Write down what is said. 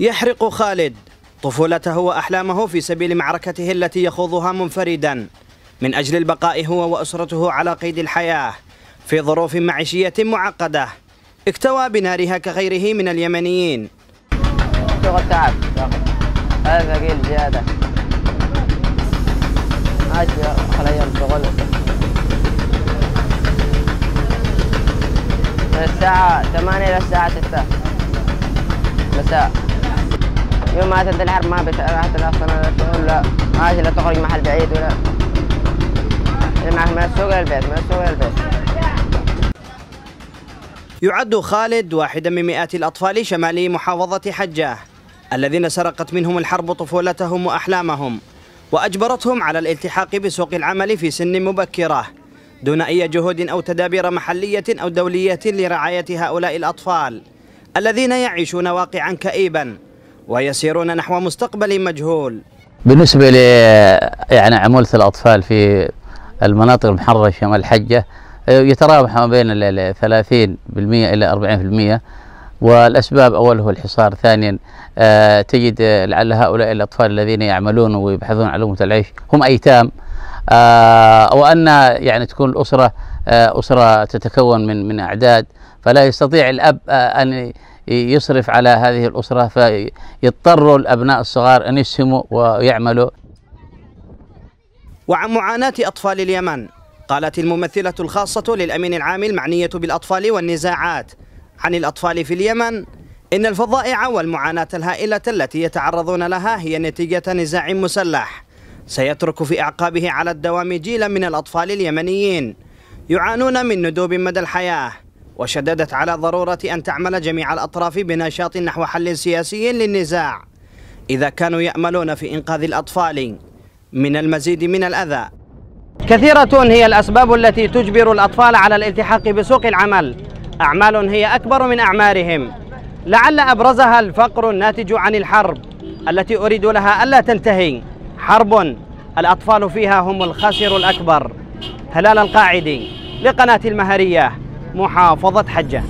يحرق خالد. طفولته وأحلامه في سبيل معركته التي يخوضها منفردا. من أجل البقاء هو وأسرته على قيد الحياة. في ظروف معيشية معقدة. اكتوى بنارها كغيره من اليمنيين. شغل تعب هذا ثقيل زيادة. ماشي خلينا شغل. من الساعة ثمانية إلى الساعة ستة. مساء. يوم ما تنتهي الحرب ما بتروح أصلا شغل لا. ماشي لا تخرج محل بعيد ولا. معك من السوق للبيت من السوق للبيت يعد خالد واحدا من مئات الأطفال شمالي محافظة حجة الذين سرقت منهم الحرب طفولتهم وأحلامهم وأجبرتهم على الالتحاق بسوق العمل في سن مبكرة دون أي جهود أو تدابير محلية أو دولية لرعاية هؤلاء الأطفال الذين يعيشون واقعا كئيبا. ويسيرون نحو مستقبل مجهول. بالنسبة ل يعني عمولة الأطفال في المناطق المحررة شمال حجة يتراوح ما بين ال 30% إلى 40% والأسباب أوله الحصار. ثانيا آه، تجد لعل هؤلاء الأطفال الذين يعملون ويبحثون عن لقمة العيش هم أيتام آه، وأن يعني تكون الأسرة آه، أسرة تتكون من من أعداد فلا يستطيع الأب أن يصرف على هذه الأسرة فيضطروا الأبناء الصغار أن يسهموا ويعملوا. وعن معاناة أطفال اليمن. قالت الممثلة الخاصة للأمين العام المعنية بالأطفال والنزاعات عن الأطفال في اليمن إن الفظائع والمعاناة الهائلة التي يتعرضون لها هي نتيجة نزاع مسلح سيترك في أعقابه على الدوام جيلا من الأطفال اليمنيين يعانون من ندوب مدى الحياة. وشددت على ضرورة أن تعمل جميع الأطراف بنشاط نحو حل سياسي للنزاع. إذا كانوا يأملون في إنقاذ الأطفال من المزيد من الأذى. كثيرة هي الأسباب التي تجبر الأطفال على الالتحاق بسوق العمل. أعمال هي أكبر من أعمارهم. لعل أبرزها الفقر الناتج عن الحرب التي أريد لها ألا تنتهي. حرب الأطفال فيها هم الخاسر الأكبر. هلال القاعدي لقناة المهرية. محافظة حجة.